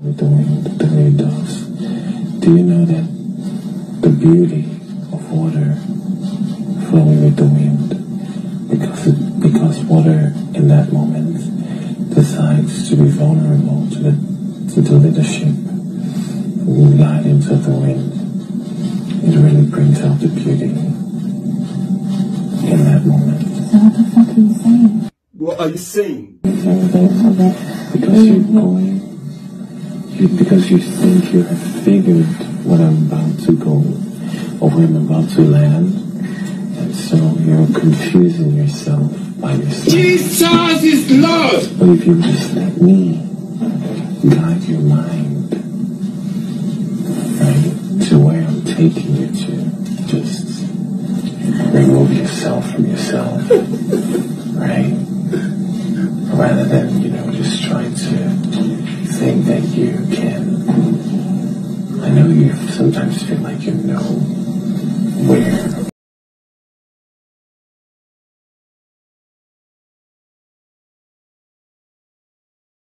with the wind, the way it does. Do you know that the beauty of water flowing with the wind, because it, because water in that moment decides to be vulnerable to the to the leadership and guidance of the wind, it really brings out the beauty in that moment. So what the fuck are you saying? What are you saying? Because you're going, because you think you have figured what I'm about to go, or where I'm about to land, and so you're confusing yourself by yourself. Jesus is Lord! But if you just let me guide your mind, right, to where I'm taking you to, just remove yourself from yourself, right? Rather than, you can. I know you sometimes feel like you know where